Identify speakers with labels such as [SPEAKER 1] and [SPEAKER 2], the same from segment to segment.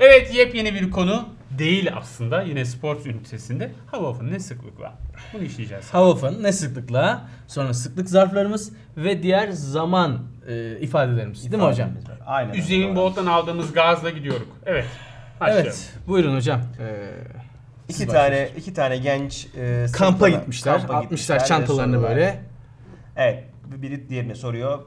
[SPEAKER 1] Evet yepyeni bir konu değil aslında. Yine spor ünitesinde. How often ne sıklıkla? Bunu işleyeceğiz.
[SPEAKER 2] How often ne sıklıkla, sonra sıklık zarflarımız ve diğer zaman e, ifadelerimiz. Değil mi hocam?
[SPEAKER 3] Aynen.
[SPEAKER 1] Hüseyin Bolt'tan aldığımız gazla gidiyoruz. Evet. Başlayalım.
[SPEAKER 2] Evet. Buyurun hocam. Ee,
[SPEAKER 3] İki
[SPEAKER 2] siz
[SPEAKER 3] tane iki tane genç e,
[SPEAKER 2] kampa gitmişler.
[SPEAKER 3] kampa
[SPEAKER 2] atmışlar
[SPEAKER 3] gitmişler
[SPEAKER 2] çantalarını böyle.
[SPEAKER 3] Evet. Biri diğerine soruyor.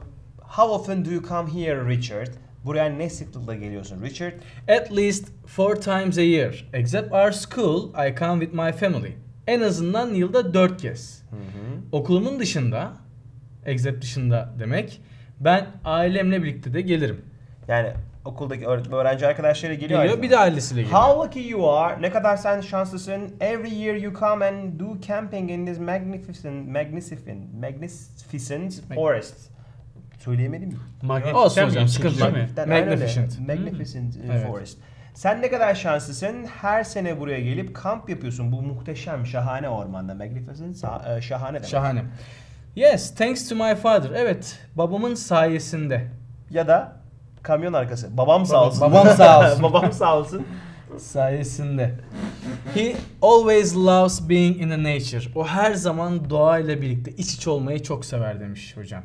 [SPEAKER 3] How often do you come here Richard? Buraya ne sıklıkla geliyorsun Richard?
[SPEAKER 2] At least four times a year. Except our school, I come with my family. En azından yılda dört kez. Okulumun dışında, except dışında demek, ben ailemle birlikte de gelirim.
[SPEAKER 3] Yani okuldaki öğrenci arkadaşları geliyor.
[SPEAKER 2] Geliyor bir de ailesiyle geliyor.
[SPEAKER 3] How lucky you are. Ne kadar sen şanslısın. Every year you come and do camping in this magnificent, magnificent, magnificent forest. Söyleyemedim mi?
[SPEAKER 1] Magnetikten
[SPEAKER 2] Olsun
[SPEAKER 1] mi?
[SPEAKER 2] hocam, sıkıntı yok.
[SPEAKER 1] Değil mi?
[SPEAKER 3] Magnificent.
[SPEAKER 2] Magnificent.
[SPEAKER 3] Magnificent e,
[SPEAKER 2] Evet.
[SPEAKER 3] forest. Sen ne kadar şanslısın. Her sene buraya gelip kamp yapıyorsun. Bu muhteşem, şahane ormanda. Magnificent, e, şahane demek.
[SPEAKER 2] Şahane. Yes, thanks to my father. Evet, babamın sayesinde.
[SPEAKER 3] Ya da kamyon arkası. Babam sağ olsun.
[SPEAKER 2] babam sağ olsun.
[SPEAKER 3] Babam sağ olsun.
[SPEAKER 2] Sayesinde. He always loves being in the nature. O her zaman doğayla birlikte iç içe olmayı çok sever demiş hocam.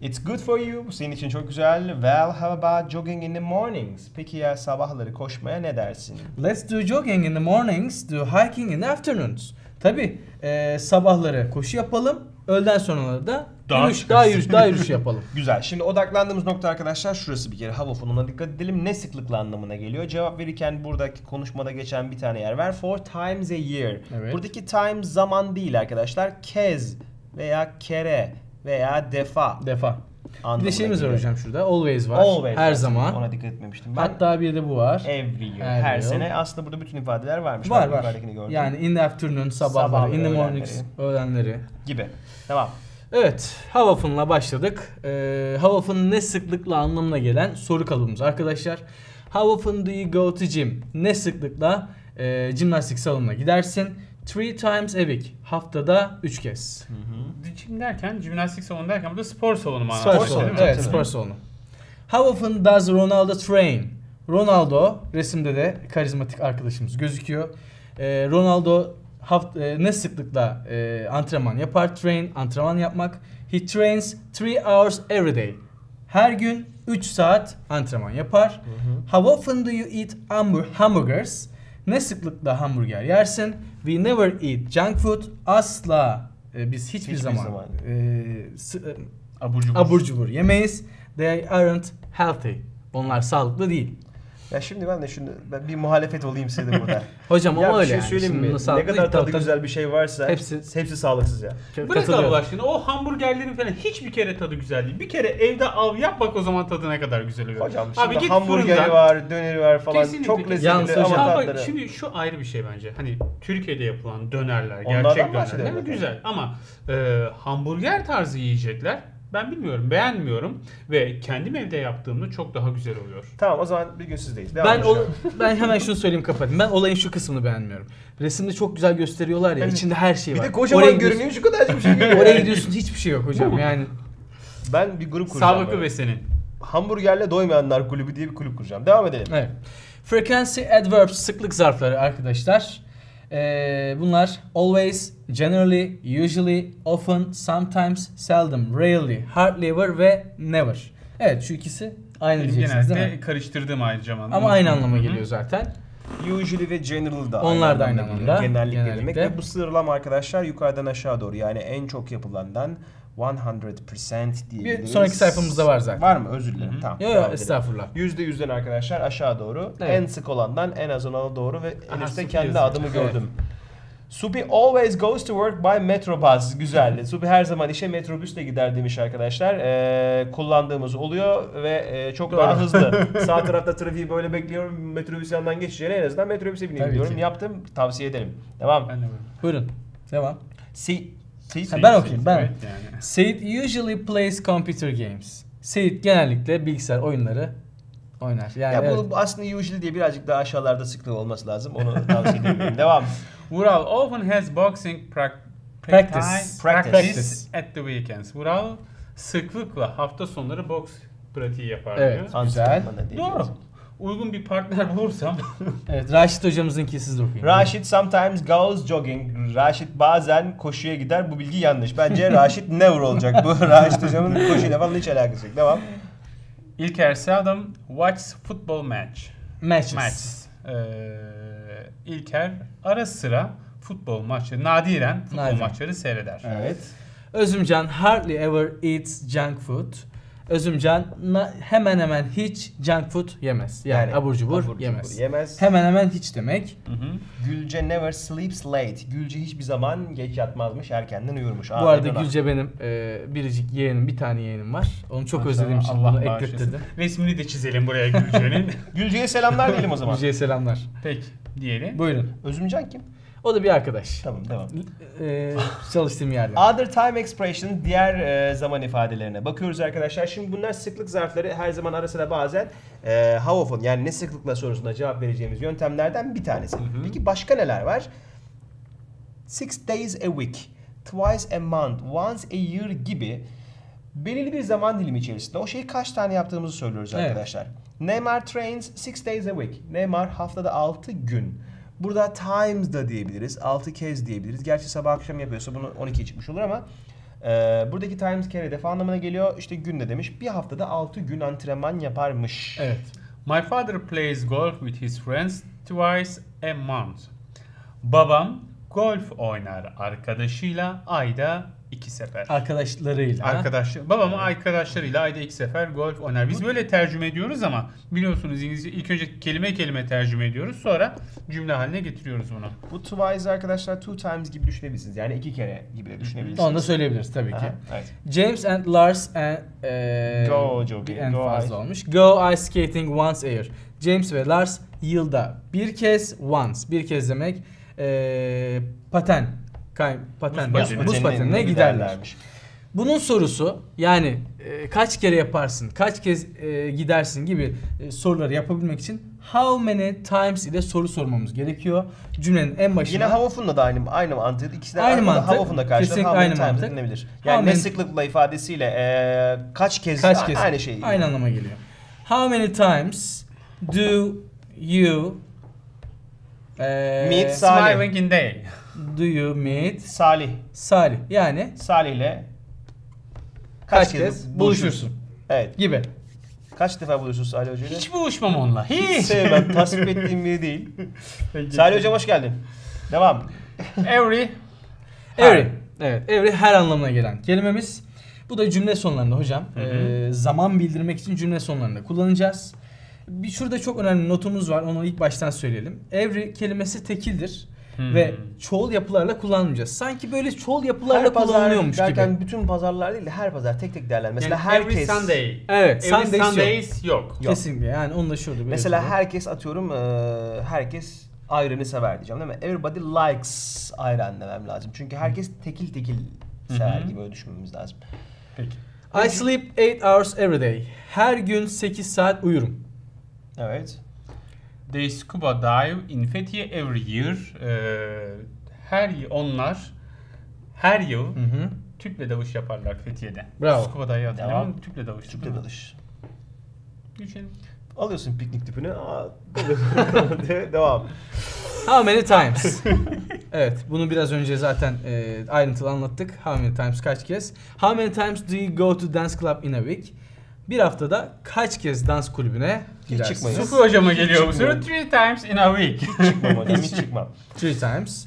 [SPEAKER 3] It's good for you. Bu senin için çok güzel. Well, how about jogging in the mornings? Peki ya sabahları koşmaya ne dersin?
[SPEAKER 2] Let's do jogging in the mornings, do hiking in the afternoons. Tabi sabahları koşu yapalım, öğleden sonraları da
[SPEAKER 1] Dağ
[SPEAKER 2] yürüyüş, daha yürüyüş, daha yürüyüş yapalım.
[SPEAKER 3] Güzel. Şimdi odaklandığımız nokta arkadaşlar şurası bir kere. Hava fonuna dikkat edelim. Ne sıklıkla anlamına geliyor? Cevap verirken buradaki konuşmada geçen bir tane yer var. Four times a year.
[SPEAKER 2] Evet.
[SPEAKER 3] Buradaki time zaman değil arkadaşlar. Kez veya kere veya defa
[SPEAKER 2] Defa. Bir de şeyimiz var hocam şurada. Always var.
[SPEAKER 3] Always
[SPEAKER 2] her
[SPEAKER 3] var.
[SPEAKER 2] zaman.
[SPEAKER 3] Ona dikkat etmemiştim ben.
[SPEAKER 2] Hatta bir de bu var.
[SPEAKER 3] Every year.
[SPEAKER 2] Her
[SPEAKER 3] Her, sene. Aslında burada bütün ifadeler varmış.
[SPEAKER 2] var var.
[SPEAKER 3] gördüm.
[SPEAKER 2] Yani in the afternoon sabahları,
[SPEAKER 3] Sabahları,
[SPEAKER 2] in the mornings öğlenleri.
[SPEAKER 3] Gibi. Tamam.
[SPEAKER 2] Evet, how often'la başladık. Ee, often ne sıklıkla anlamına gelen soru kalıbımız arkadaşlar. How often do you go to gym? Ne sıklıkla e, jimnastik salonuna gidersin? Three times a week. Haftada 3 kez.
[SPEAKER 1] Gym derken, jimnastik salonu derken burada spor salonu manası.
[SPEAKER 2] Spor
[SPEAKER 3] Spor
[SPEAKER 2] salonu.
[SPEAKER 3] salonu,
[SPEAKER 2] Evet, spor salonu. How often does Ronaldo train? Ronaldo resimde de karizmatik arkadaşımız gözüküyor. Ee, Ronaldo haft e, ne sıklıkla e, antrenman yapar? Train, antrenman yapmak. He trains 3 hours every day. Her gün 3 saat antrenman yapar. How often do you eat hamburg hamburgers? Ne sıklıkla hamburger yersin? We never eat junk food. Asla e, biz hiçbir,
[SPEAKER 3] Hiçbir
[SPEAKER 2] zaman,
[SPEAKER 3] zaman.
[SPEAKER 2] e, s- e,
[SPEAKER 1] Abur cubur.
[SPEAKER 2] abur cubur yemeyiz. They aren't healthy. Onlar sağlıklı değil.
[SPEAKER 3] Ya şimdi ben de şunu ben bir muhalefet olayım istedim burada.
[SPEAKER 2] Hocam
[SPEAKER 3] ya
[SPEAKER 2] ama
[SPEAKER 3] bir
[SPEAKER 2] öyle
[SPEAKER 3] şey
[SPEAKER 2] yani.
[SPEAKER 3] söyleyeyim mi? Ne kadar tadı
[SPEAKER 2] tabii,
[SPEAKER 3] güzel bir şey varsa
[SPEAKER 2] Hepsi-
[SPEAKER 3] hepsi sağlıksız ya.
[SPEAKER 2] tabii.
[SPEAKER 1] Bırak. Allah aşkına o hamburgerlerin falan hiçbir kere tadı güzel değil. Bir kere evde al yap bak o zaman tadı ne kadar güzel oluyor.
[SPEAKER 3] Hocam
[SPEAKER 1] Abi
[SPEAKER 3] şimdi
[SPEAKER 1] git
[SPEAKER 3] hamburgeri
[SPEAKER 1] fırından-
[SPEAKER 3] var, döneri var falan.
[SPEAKER 1] Kesinlikle.
[SPEAKER 3] Çok lezzetli
[SPEAKER 2] Yalnız
[SPEAKER 3] ama
[SPEAKER 2] hocam-
[SPEAKER 3] tatları.
[SPEAKER 1] şimdi şu ayrı bir şey bence. Hani Türkiye'de yapılan dönerler,
[SPEAKER 3] Onlardan
[SPEAKER 1] gerçek dönerler güzel ama e, hamburger tarzı yiyecekler ben bilmiyorum, beğenmiyorum ve kendim evde yaptığımda çok daha güzel oluyor.
[SPEAKER 3] Tamam o zaman bir gün sizdeyiz. Devam
[SPEAKER 2] Ben o, ben hemen şunu söyleyeyim kapatayım. Ben olayın şu kısmını beğenmiyorum. Resimde çok güzel gösteriyorlar ya. İçinde her şey
[SPEAKER 3] bir
[SPEAKER 2] var.
[SPEAKER 3] de kocaman
[SPEAKER 2] Oraya gidiyorsun-
[SPEAKER 3] görünüyor şu kadarcık bir şey görünüyor.
[SPEAKER 2] Oraya gidiyorsun hiçbir şey yok hocam. Yani
[SPEAKER 3] Ben bir grup kuracağım.
[SPEAKER 1] Sağlıklı
[SPEAKER 3] böyle.
[SPEAKER 1] ve senin.
[SPEAKER 3] Hamburgerle doymayanlar kulübü diye bir kulüp kuracağım. Devam edelim.
[SPEAKER 2] evet. Frequency adverbs sıklık zarfları arkadaşlar. Ee, bunlar always, generally, usually, often, sometimes, seldom, rarely, hardly ever ve never. Evet şu ikisi aynı
[SPEAKER 1] Benim
[SPEAKER 2] diyeceksiniz değil
[SPEAKER 1] genelde
[SPEAKER 2] mi?
[SPEAKER 1] karıştırdığım aynı zamanda.
[SPEAKER 2] Ama aynı anlama geliyor zaten.
[SPEAKER 3] Usually ve general da
[SPEAKER 2] Onlar da aynı
[SPEAKER 3] geliyor.
[SPEAKER 2] anlamda.
[SPEAKER 3] Genellikle,
[SPEAKER 2] Genellikle.
[SPEAKER 3] demek. Ve bu sıralama arkadaşlar yukarıdan aşağı doğru. Yani en çok yapılandan 100% diyebiliriz.
[SPEAKER 2] Bir sonraki sayfamızda var zaten.
[SPEAKER 3] Var mı? Özür dilerim. Tamam.
[SPEAKER 2] Yok yok estağfurullah.
[SPEAKER 3] %100'den arkadaşlar aşağı doğru.
[SPEAKER 2] Evet.
[SPEAKER 3] En sık olandan en az olana doğru ve en üstte kendi
[SPEAKER 1] yazıyor.
[SPEAKER 3] adımı
[SPEAKER 2] Evet.
[SPEAKER 3] gördüm. Supi always goes to work by metrobus. Güzel. Supi her zaman işe metrobüsle gider demiş arkadaşlar. Ee, kullandığımız oluyor ve e, çok
[SPEAKER 2] Doğru.
[SPEAKER 3] daha hızlı. Sağ tarafta trafiği böyle bekliyorum. Metrobüs yanından geçeceğine en azından metrobüse bineyim
[SPEAKER 2] Tabii
[SPEAKER 3] diyorum.
[SPEAKER 2] ki.
[SPEAKER 3] Yaptım. Tavsiye ederim. Devam.
[SPEAKER 1] Ben de.
[SPEAKER 2] Buyurun. Devam.
[SPEAKER 3] Si si
[SPEAKER 2] Ha, ben okuyayım ben.
[SPEAKER 1] Evet yani.
[SPEAKER 2] Seyit usually plays computer games. Seyit genellikle bilgisayar oyunları oynar. Yani
[SPEAKER 3] ya
[SPEAKER 2] evet.
[SPEAKER 3] bu aslında usually diye birazcık daha aşağılarda sıklığı olması lazım. Onu tavsiye ederim. Devam.
[SPEAKER 1] Vural often has boxing prac-
[SPEAKER 2] Practice.
[SPEAKER 1] practice,
[SPEAKER 3] Practice.
[SPEAKER 1] practice at the weekends. Vural sıklıkla hafta sonları boks pratiği yapar
[SPEAKER 2] Evet.
[SPEAKER 1] diyor.
[SPEAKER 2] Güzel.
[SPEAKER 1] Doğru. Uygun bir partner bulursam
[SPEAKER 2] Evet Raşit hocamızınki siz de okuyun.
[SPEAKER 3] Raşit sometimes goes jogging. Raşit bazen koşuya gider. Bu bilgi yanlış. Bence Raşit never olacak. Bu Raşit hocamın koşuyla falan hiç alakası yok. Devam.
[SPEAKER 1] İlker seldom watch football match.
[SPEAKER 2] Matches.
[SPEAKER 1] Match. Ee, İlker ara sıra futbol maçları, nadiren futbol
[SPEAKER 2] Nadiren.
[SPEAKER 1] maçları seyreder.
[SPEAKER 3] Evet.
[SPEAKER 2] Özümcan hardly ever eats junk food. Özümcan hemen hemen hiç junk food yemez. Yani, abur cubur
[SPEAKER 3] abur
[SPEAKER 2] yemez.
[SPEAKER 3] Yemez.
[SPEAKER 2] Hemen hemen hiç demek.
[SPEAKER 1] Hı hı.
[SPEAKER 3] Gülce never sleeps late. Gülce hiçbir zaman geç yatmazmış, erkenden uyurmuş.
[SPEAKER 2] Bu
[SPEAKER 3] Aferin
[SPEAKER 2] arada
[SPEAKER 3] ona.
[SPEAKER 2] Gülce benim e, biricik yeğenim, bir tane yeğenim var. Onu çok
[SPEAKER 1] Maşallah,
[SPEAKER 2] özlediğim için
[SPEAKER 1] Allah
[SPEAKER 2] bunu eklettirdim.
[SPEAKER 1] Resmini de çizelim buraya Gülce'nin.
[SPEAKER 3] Gülce'ye selamlar diyelim o zaman.
[SPEAKER 2] Gülce'ye selamlar.
[SPEAKER 1] Peki diyelim.
[SPEAKER 2] Buyurun.
[SPEAKER 3] Özümcan kim?
[SPEAKER 2] O da bir arkadaş.
[SPEAKER 3] Tamam devam.
[SPEAKER 2] E, çalıştığım yerde.
[SPEAKER 3] Other time expression diğer e, zaman ifadelerine bakıyoruz arkadaşlar. Şimdi bunlar sıklık zarfları her zaman ara sıra bazen e, how often yani ne sıklıkla sorusuna cevap vereceğimiz yöntemlerden bir tanesi. Peki başka neler var? Six days a week, twice a month, once a year gibi belirli bir zaman dilimi içerisinde o şeyi kaç tane yaptığımızı söylüyoruz
[SPEAKER 2] Evet.
[SPEAKER 3] arkadaşlar. Neymar trains six days a week. Neymar haftada 6 gün. Burada times da diyebiliriz. 6 kez diyebiliriz. Gerçi sabah akşam yapıyorsa bunu 12'ye çıkmış olur ama e, buradaki times kere defa anlamına geliyor. İşte günde demiş. Bir haftada 6 gün antrenman yaparmış.
[SPEAKER 2] Evet.
[SPEAKER 1] My father plays golf with his friends twice a month. Babam golf oynar arkadaşıyla ayda iki sefer.
[SPEAKER 2] Arkadaşlarıyla.
[SPEAKER 1] Arkadaşlar, babam arkadaşlarıyla ayda iki sefer golf oynar. Biz böyle tercüme ediyoruz ama biliyorsunuz İngilizce ilk önce kelime kelime tercüme ediyoruz. Sonra cümle haline getiriyoruz bunu.
[SPEAKER 3] Bu twice arkadaşlar two times gibi düşünebilirsiniz. Yani iki kere gibi de düşünebilirsiniz.
[SPEAKER 2] Onu da söyleyebiliriz tabii ki.
[SPEAKER 3] Aha, evet.
[SPEAKER 2] James and Lars and, e,
[SPEAKER 3] Go jogging,
[SPEAKER 2] en
[SPEAKER 3] go
[SPEAKER 2] fazla
[SPEAKER 3] ice.
[SPEAKER 2] olmuş. Go ice skating once a year. James ve Lars yılda bir kez once bir kez demek e, paten kay, paten
[SPEAKER 1] Buz patenine
[SPEAKER 2] buz patenine giderler. Bunun sorusu yani e, kaç kere yaparsın, kaç kez e, gidersin gibi e, soruları yapabilmek için how many times ile soru sormamız gerekiyor. Cümlenin en başına
[SPEAKER 3] Yine how often'la da aynı aynı mantık. İkisi de
[SPEAKER 2] Aynı mantık.
[SPEAKER 3] How often'la karşılar. How
[SPEAKER 2] aynı mantık.
[SPEAKER 3] denilebilir.
[SPEAKER 2] How
[SPEAKER 3] Yani ne
[SPEAKER 2] many-
[SPEAKER 3] sıklıkla ifadesiyle e, kaç kez,
[SPEAKER 2] kaç kez
[SPEAKER 3] aynı şey.
[SPEAKER 2] aynı anlama geliyor. How many times do you e,
[SPEAKER 3] Meet Salih.
[SPEAKER 1] Smiling in day.
[SPEAKER 2] do you meet
[SPEAKER 3] Salih.
[SPEAKER 2] Salih yani
[SPEAKER 3] Salih'le
[SPEAKER 2] kaç, kez buluşursun
[SPEAKER 3] Evet.
[SPEAKER 2] gibi.
[SPEAKER 3] Kaç defa buluşursun Salih Hoca ile?
[SPEAKER 1] Hiç buluşmam onunla. Hiç.
[SPEAKER 3] Sevmem. tasvip ettiğim biri değil. Salih Hocam hoş geldin. Devam.
[SPEAKER 1] Every
[SPEAKER 2] Every. Evet, every her anlamına gelen kelimemiz. Bu da cümle sonlarında hocam. Ee, zaman bildirmek için cümle sonlarında kullanacağız. Bir şurada çok önemli notumuz var. Onu ilk baştan söyleyelim. Every kelimesi tekildir
[SPEAKER 1] Hmm.
[SPEAKER 2] ve çoğul yapılarla kullanmayacağız. Sanki böyle çoğul yapılarla
[SPEAKER 3] her pazar
[SPEAKER 2] kullanılıyormuş
[SPEAKER 3] derken
[SPEAKER 2] gibi.
[SPEAKER 3] bütün pazarlar değil de her pazar tek tek değerler. Mesela
[SPEAKER 1] yani every
[SPEAKER 3] herkes
[SPEAKER 1] Sunday.
[SPEAKER 2] Evet,
[SPEAKER 1] Every
[SPEAKER 2] Sundays yok.
[SPEAKER 1] Sundays yok.
[SPEAKER 3] Yok.
[SPEAKER 2] Kesinlikle. Yani onu da şurada
[SPEAKER 3] Mesela
[SPEAKER 2] belirtelim.
[SPEAKER 3] herkes atıyorum eee, herkes ayranı sever diyeceğim değil mi? Everybody likes ayran demem lazım. Çünkü herkes tekil tekil sever
[SPEAKER 1] Hı hı.
[SPEAKER 3] gibi öyle düşünmemiz lazım.
[SPEAKER 1] Peki.
[SPEAKER 2] I sleep 8 hours every day. Her gün 8 saat uyurum.
[SPEAKER 3] Evet.
[SPEAKER 1] They scuba dive in Fethiye every year. Ee, her yıl onlar her yıl
[SPEAKER 2] Hı hı.
[SPEAKER 1] tüple dalış yaparlar Fethiye'de.
[SPEAKER 2] Bravo.
[SPEAKER 1] Scuba dive hatırlamam.
[SPEAKER 3] Devam.
[SPEAKER 1] Tüple dalış.
[SPEAKER 3] Tüple dalış.
[SPEAKER 1] Geçelim.
[SPEAKER 3] Alıyorsun piknik tüpünü. Aa, de- devam.
[SPEAKER 2] How many times? evet, bunu biraz önce zaten e, ayrıntılı anlattık. How many times kaç kez? How many times do you go to dance club in a week? Bir haftada kaç kez dans kulübüne gidersiniz?
[SPEAKER 3] çıkmayız.
[SPEAKER 1] Sufu hocama geliyor bu soru. Three times in a week.
[SPEAKER 3] Çıkmam hocam hiç çıkmam.
[SPEAKER 2] Three times.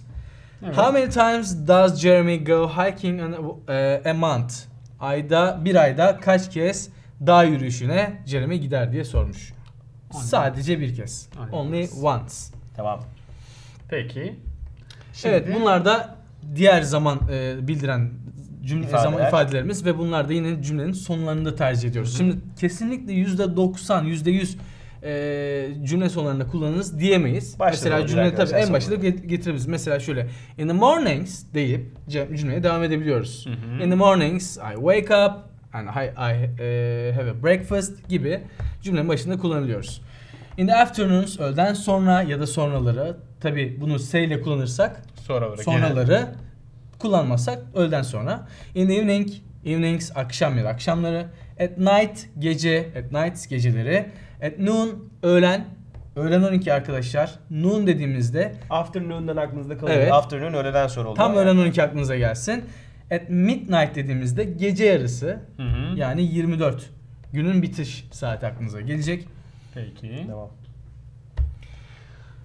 [SPEAKER 1] Evet.
[SPEAKER 2] How many times does Jeremy go hiking in a, e, a month? Ayda, bir ayda kaç kez dağ yürüyüşüne Jeremy gider diye sormuş.
[SPEAKER 1] Only.
[SPEAKER 2] Sadece bir kez.
[SPEAKER 1] Only
[SPEAKER 2] Only
[SPEAKER 1] once.
[SPEAKER 2] once.
[SPEAKER 3] Tamam.
[SPEAKER 1] Peki. Şimdi,
[SPEAKER 2] Evet bunlar da diğer zaman e, bildiren cümle
[SPEAKER 3] İfadeler.
[SPEAKER 2] zaman ifadelerimiz ve bunlar da yine cümlenin sonlarında tercih ediyoruz. Şimdi kesinlikle %90, %100 e, cümle sonlarında kullanırız diyemeyiz.
[SPEAKER 3] Başta
[SPEAKER 2] Mesela cümle tabii en başta da getirebiliriz. Mesela şöyle in the mornings deyip cümleye devam edebiliyoruz.
[SPEAKER 1] Hı hı.
[SPEAKER 2] In the mornings I wake up and I, I e, have a breakfast gibi cümlenin başında kullanılıyoruz. In the afternoons öğleden sonra ya da sonraları tabi bunu S ile kullanırsak
[SPEAKER 1] sonra olarak
[SPEAKER 2] sonraları kullanmasak öğleden sonra. In the evening Evenings akşam ya da akşamları. At night gece. At night geceleri. At noon öğlen. Öğlen 12 arkadaşlar. Noon dediğimizde
[SPEAKER 3] Afternoon'dan aklınızda kalıyor.
[SPEAKER 2] Evet.
[SPEAKER 3] Afternoon öğleden sonra oluyor.
[SPEAKER 2] tam öğlen 12 aklınıza gelsin. At midnight dediğimizde gece yarısı.
[SPEAKER 1] Hı hı.
[SPEAKER 2] Yani 24. Günün bitiş saati aklınıza gelecek.
[SPEAKER 1] Peki.
[SPEAKER 3] Tamam.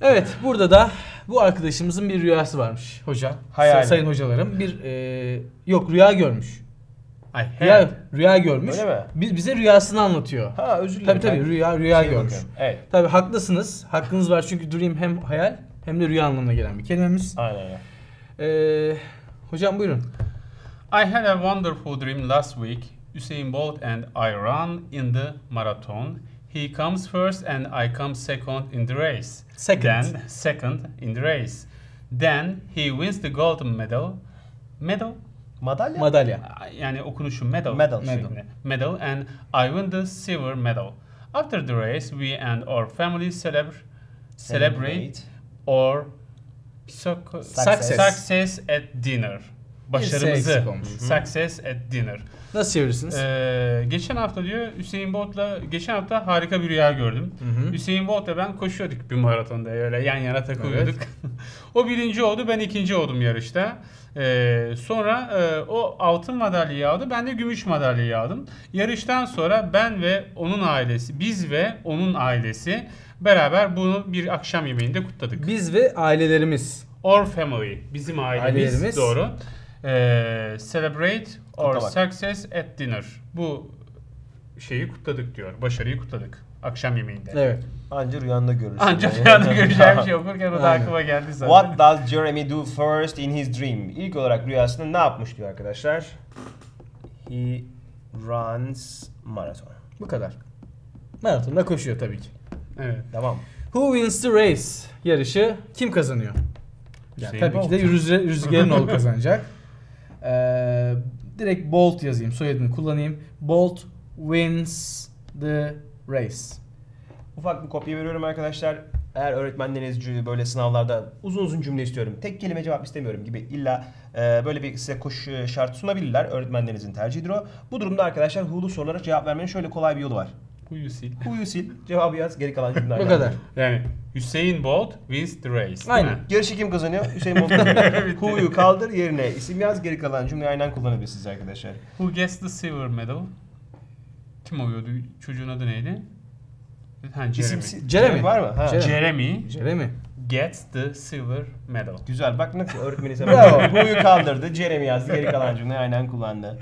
[SPEAKER 2] Evet burada da bu arkadaşımızın bir rüyası varmış hoca.
[SPEAKER 3] Hayali.
[SPEAKER 2] Say- Sayın hocalarım bir e, yok rüya görmüş.
[SPEAKER 1] I
[SPEAKER 2] Rüya, rüya görmüş.
[SPEAKER 3] Öyle mi?
[SPEAKER 2] Bi- bize rüyasını anlatıyor.
[SPEAKER 3] Ha özür dilerim.
[SPEAKER 2] Tabii tabii rüya rüya
[SPEAKER 3] şeye
[SPEAKER 2] görmüş.
[SPEAKER 3] bakıyorum. Evet.
[SPEAKER 2] Tabii haklısınız. Hakkınız var çünkü dream hem hayal hem de rüya anlamına gelen bir kelimemiz.
[SPEAKER 3] Aynen öyle.
[SPEAKER 2] Ee, hocam buyurun.
[SPEAKER 1] I had a wonderful dream last week. Usain Bolt and I run in the marathon. He comes first and I come second in the race.
[SPEAKER 2] Second.
[SPEAKER 1] Then second in the race. Then he wins the gold medal. Medal?
[SPEAKER 3] Madalya?
[SPEAKER 2] Madalya.
[SPEAKER 1] Ah, yani okunuşu medal.
[SPEAKER 3] Medal.
[SPEAKER 1] şeklinde. Medal and I win the silver medal. After the race we and our family celebr- celebrate or suc-
[SPEAKER 3] Success.
[SPEAKER 1] success at dinner. Başarımızı. Success at dinner.
[SPEAKER 2] Nasıl çevirirsiniz?
[SPEAKER 1] Ee, geçen hafta diyor Hüseyin Bolt'la geçen hafta harika bir rüya gördüm.
[SPEAKER 2] Hı hı.
[SPEAKER 1] Hüseyin Bolt'la ben koşuyorduk bir maratonda öyle yan yana takılıyorduk. o birinci oldu ben ikinci oldum yarışta. Ee, sonra e, o altın madalyayı aldı ben de gümüş madalyayı aldım. Yarıştan sonra ben ve onun ailesi biz ve onun ailesi beraber bunu bir akşam yemeğinde kutladık.
[SPEAKER 2] Biz ve ailelerimiz.
[SPEAKER 1] Or family bizim ailemiz,
[SPEAKER 2] Ailelerimiz.
[SPEAKER 1] doğru. Ee, celebrate or
[SPEAKER 3] Kutlamak.
[SPEAKER 1] success at dinner. Bu şeyi kutladık diyor. Başarıyı kutladık akşam yemeğinde.
[SPEAKER 2] Evet.
[SPEAKER 3] Anca rüyanda görürsün.
[SPEAKER 1] Ancak rüyada göreceğim şey okurken o da
[SPEAKER 2] Aynen.
[SPEAKER 1] aklıma geldi zaten.
[SPEAKER 3] What does Jeremy do first in his dream? İlk olarak rüyasında ne yapmış diyor arkadaşlar. He runs marathon.
[SPEAKER 2] Bu kadar. Maratonda koşuyor tabii ki.
[SPEAKER 1] Evet.
[SPEAKER 3] Tamam.
[SPEAKER 2] Who wins the race? Yarışı kim kazanıyor? Yani
[SPEAKER 1] Hüseyin
[SPEAKER 2] tabii ki de
[SPEAKER 1] Bolt.
[SPEAKER 2] Rüzgar, Rüzgarinoğlu kazanacak. Ee, direkt Bolt yazayım, soyadını kullanayım. Bolt wins the race.
[SPEAKER 3] Ufak bir kopya veriyorum arkadaşlar. Eğer öğretmenleriniz böyle sınavlarda uzun uzun cümle istiyorum, tek kelime cevap istemiyorum gibi illa e, böyle bir size koş e, şart sunabilirler. Öğretmenlerinizin tercihidir o. Bu durumda arkadaşlar who'lu sorulara cevap vermenin şöyle kolay bir yolu var.
[SPEAKER 1] Who you see?
[SPEAKER 3] Who'yu sil, cevabı yaz, geri kalan cümleler.
[SPEAKER 2] Bu kadar.
[SPEAKER 1] Yani Hüseyin Bolt wins the race.
[SPEAKER 2] Aynen.
[SPEAKER 3] Yarışı kim kazanıyor? Hüseyin Bolt kazanıyor. Who'yu kaldır yerine isim yaz, geri kalan cümleyi aynen kullanabilirsiniz arkadaşlar.
[SPEAKER 1] Who gets the silver medal? Kim oluyordu? Çocuğun adı neydi? Ha, Jeremy.
[SPEAKER 3] İsim,
[SPEAKER 2] Jeremy.
[SPEAKER 3] var mı? Ha.
[SPEAKER 2] Jeremy.
[SPEAKER 1] Jeremy gets the silver medal.
[SPEAKER 3] Güzel bak nasıl öğretmeni
[SPEAKER 2] Bravo.
[SPEAKER 3] sever. Who'yu kaldırdı, Jeremy yazdı, geri kalan cümleyi aynen kullandı.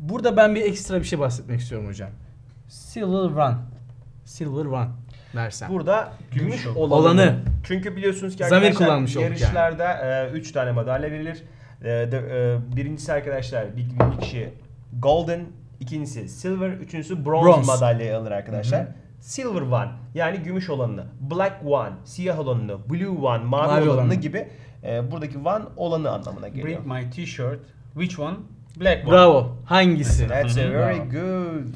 [SPEAKER 2] Burada ben bir ekstra bir şey bahsetmek istiyorum hocam. Silver Run. Silver Run dersem.
[SPEAKER 3] Burada gümüş olanı.
[SPEAKER 2] olanı.
[SPEAKER 3] Çünkü biliyorsunuz ki
[SPEAKER 2] Zamir
[SPEAKER 3] arkadaşlar
[SPEAKER 2] kullanmış
[SPEAKER 3] yarışlarda 3 tane madalya verilir. E, de- e, birincisi arkadaşlar bir, bir kişi golden, ikincisi silver, üçüncüsü bronze,
[SPEAKER 2] Bronze.
[SPEAKER 3] madalyayı alır arkadaşlar.
[SPEAKER 2] Hı hı.
[SPEAKER 3] Silver one yani gümüş olanını, black one siyah olanını, blue one mavi,
[SPEAKER 2] Mavi
[SPEAKER 3] olanını
[SPEAKER 2] olanını.
[SPEAKER 3] gibi e, buradaki one olanı anlamına geliyor.
[SPEAKER 1] Bring my t-shirt. Which one? Black one.
[SPEAKER 2] Bravo. Hangisi?
[SPEAKER 3] That's a very good.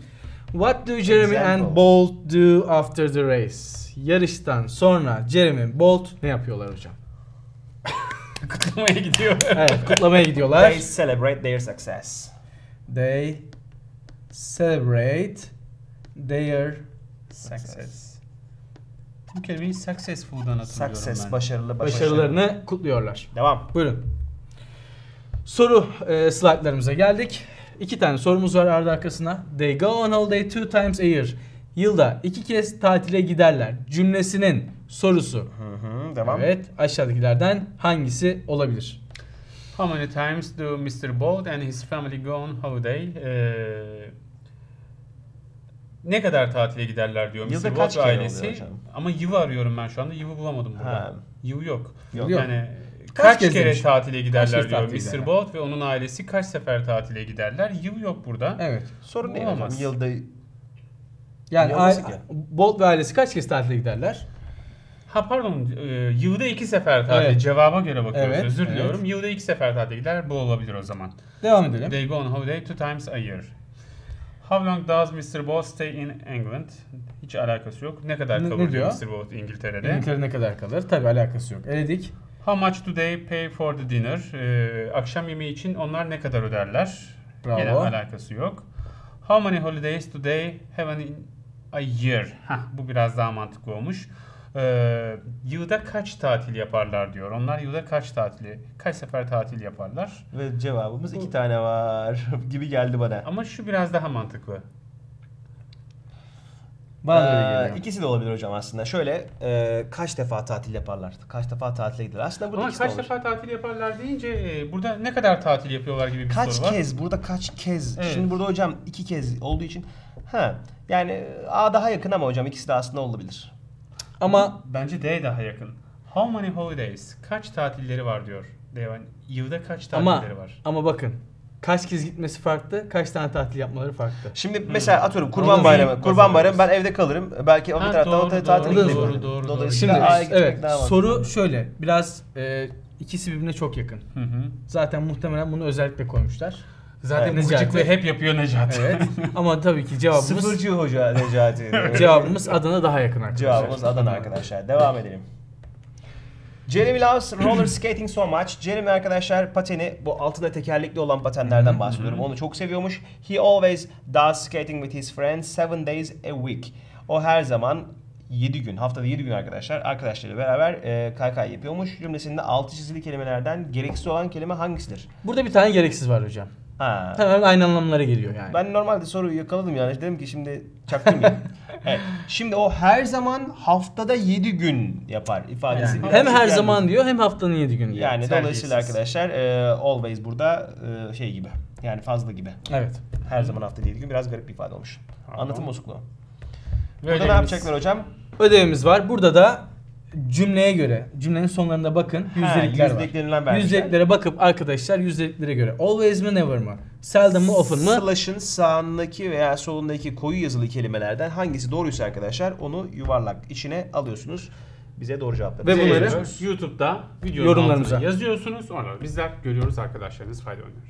[SPEAKER 2] What do Jeremy
[SPEAKER 3] Example.
[SPEAKER 2] and Bolt do after the race? Yarıştan sonra Jeremy Bolt ne yapıyorlar hocam?
[SPEAKER 1] Kutlamaya gidiyor.
[SPEAKER 2] Evet, kutlamaya gidiyorlar.
[SPEAKER 3] They celebrate their success.
[SPEAKER 2] They celebrate their
[SPEAKER 1] Success. Bu kelimeyi successful'dan hatırlıyorum
[SPEAKER 3] Success
[SPEAKER 1] ben.
[SPEAKER 3] başarılı başarılı.
[SPEAKER 2] başarılarını kutluyorlar.
[SPEAKER 3] Devam.
[SPEAKER 2] Buyurun. Soru e, slaytlarımıza geldik. İki tane sorumuz var ardı arkasına. They go on holiday two times a year. Yılda iki kez tatile giderler. Cümlesinin sorusu.
[SPEAKER 3] Hı hı, devam.
[SPEAKER 2] Evet, aşağıdakilerden hangisi olabilir?
[SPEAKER 1] How many times do Mr. Bolt and his family go on holiday? Ee, ne kadar tatile giderler diyor
[SPEAKER 3] Yılda
[SPEAKER 1] Mr.
[SPEAKER 3] kaç
[SPEAKER 1] ve
[SPEAKER 3] kere
[SPEAKER 1] ailesi.
[SPEAKER 3] oluyor hocam?
[SPEAKER 1] Ama yılı arıyorum ben şu anda. Yılı bulamadım burada.
[SPEAKER 3] Ha.
[SPEAKER 1] Yılı. Yok.
[SPEAKER 3] Yok.
[SPEAKER 1] Yani
[SPEAKER 2] Kaç
[SPEAKER 1] kaç, kere
[SPEAKER 2] demiş?
[SPEAKER 1] tatile giderler
[SPEAKER 2] kez
[SPEAKER 1] diyor
[SPEAKER 2] tatile
[SPEAKER 1] Mr.
[SPEAKER 2] giderler?
[SPEAKER 1] Bolt ve onun ailesi kaç sefer tatile giderler? Yıl yok burada.
[SPEAKER 2] Evet.
[SPEAKER 3] Sorun değil hocam. Yılda
[SPEAKER 2] Yani aile-? Bolt ve ailesi kaç kez tatile giderler?
[SPEAKER 1] Ha pardon, e, yılda iki sefer tatil.
[SPEAKER 2] Evet.
[SPEAKER 1] Cevaba göre bakıyoruz.
[SPEAKER 2] Evet,
[SPEAKER 1] Özür
[SPEAKER 2] evet.
[SPEAKER 1] diliyorum. Yılda iki sefer tatil gider. Bu olabilir o zaman.
[SPEAKER 2] Devam edelim.
[SPEAKER 1] They go on holiday two times a year. How long does Mr. Bolt stay in England? Hiç alakası yok. Ne kadar
[SPEAKER 2] Ne-
[SPEAKER 1] kalır
[SPEAKER 2] ne
[SPEAKER 1] diyor? Mr. Bolt İngiltere'de?
[SPEAKER 2] İngiltere ne kadar kalır? Tabii alakası yok. Eledik.
[SPEAKER 1] How much do they pay for the dinner? Ee, akşam yemeği için onlar ne kadar öderler?
[SPEAKER 2] Bravo.
[SPEAKER 1] Yine alakası yok. How many holidays do they have in a year? Heh, bu biraz daha mantıklı olmuş. Ee, yılda kaç tatil yaparlar diyor. Onlar yılda kaç tatili, kaç sefer tatil yaparlar?
[SPEAKER 3] Ve cevabımız iki tane var gibi geldi bana.
[SPEAKER 1] Ama şu biraz daha mantıklı.
[SPEAKER 2] Bana da öyle
[SPEAKER 3] Ee,
[SPEAKER 2] geliyor.
[SPEAKER 3] İkisi de olabilir hocam aslında. Şöyle e, kaç defa tatil yaparlar? Kaç defa tatile giderler? Aslında burada
[SPEAKER 1] Ama
[SPEAKER 3] ikisi de
[SPEAKER 1] kaç
[SPEAKER 3] olur.
[SPEAKER 1] defa tatil yaparlar deyince e, burada ne kadar tatil yapıyorlar gibi bir
[SPEAKER 3] Kaç
[SPEAKER 1] soru var.
[SPEAKER 3] kez? Burada kaç kez?
[SPEAKER 1] Evet.
[SPEAKER 3] Şimdi burada hocam iki kez olduğu için ha yani A daha yakın ama hocam ikisi de aslında olabilir.
[SPEAKER 2] Ama
[SPEAKER 1] Bence D daha yakın. How many holidays? Kaç tatilleri var diyor. Devan. Yılda kaç
[SPEAKER 2] ama
[SPEAKER 1] tatilleri var?
[SPEAKER 2] ama bakın kaç kez gitmesi farklı, kaç tane tatil yapmaları farklı.
[SPEAKER 3] Şimdi mesela atıyorum Kurban
[SPEAKER 2] Anladım.
[SPEAKER 3] Bayramı. Kurban Bayramı ben evde kalırım. Belki o bir taraftan
[SPEAKER 1] doğru,
[SPEAKER 3] o ta- tatile
[SPEAKER 2] doğru,
[SPEAKER 1] doğru, doğru,
[SPEAKER 3] Dolayısıyla
[SPEAKER 2] Şimdi evet soru şöyle biraz e, ikisi birbirine çok yakın.
[SPEAKER 1] Hı hı.
[SPEAKER 2] Zaten muhtemelen bunu özellikle koymuşlar.
[SPEAKER 1] Zaten
[SPEAKER 2] Evet, Necati.
[SPEAKER 1] hep yapıyor Necati.
[SPEAKER 2] Evet. Ama tabii ki cevabımız
[SPEAKER 3] Sıfırcı hoca Necati.
[SPEAKER 2] cevabımız Adana daha yakın arkadaşlar.
[SPEAKER 3] Cevabımız Adana arkadaşlar. Devam edelim. Jeremy loves roller skating so much. Jeremy arkadaşlar pateni bu altında tekerlekli olan patenlerden bahsediyorum. Onu çok seviyormuş. He always does skating with his friends seven days a week. O her zaman 7 gün, haftada 7 gün arkadaşlar arkadaşlarıyla beraber e, kaykay yapıyormuş. Cümlesinde altı çizili kelimelerden gereksiz olan kelime hangisidir?
[SPEAKER 2] Burada bir tane gereksiz var hocam.
[SPEAKER 3] Ha.
[SPEAKER 2] Hemen aynı anlamlara geliyor yani.
[SPEAKER 3] Ben normalde soruyu yakaladım yani. Dedim ki şimdi çaktırmayayım. evet. Şimdi o her zaman haftada 7 gün yapar ifadesi.
[SPEAKER 2] Yani hem her zaman diyor hem haftanın 7 günü diyor.
[SPEAKER 3] Yani
[SPEAKER 1] Terbiyesiz.
[SPEAKER 3] dolayısıyla arkadaşlar e, always burada e, şey gibi. Yani fazla gibi.
[SPEAKER 2] Evet.
[SPEAKER 3] Her zaman haftada 7 gün biraz garip bir ifade olmuş. Anlatım bozukluğu. Burada ne yapacaklar hocam?
[SPEAKER 2] Ödevimiz var. Burada da cümleye göre, cümlenin sonlarında bakın yüzdelikler var.
[SPEAKER 3] yüzdeliklerinden vermişler.
[SPEAKER 2] Yüzdeliklere bakıp arkadaşlar yüzdeliklere göre always mi never mı? Seldom mı often mı?
[SPEAKER 3] Slash'ın sağındaki veya solundaki koyu yazılı kelimelerden hangisi doğruysa arkadaşlar onu yuvarlak içine alıyorsunuz. Bize doğru cevapları.
[SPEAKER 2] Ve bunları-.
[SPEAKER 1] YouTube'da videonun
[SPEAKER 2] Yorumlarımıza.
[SPEAKER 1] altına yazıyorsunuz. Sonra bizler görüyoruz arkadaşlarınız faydalanıyor.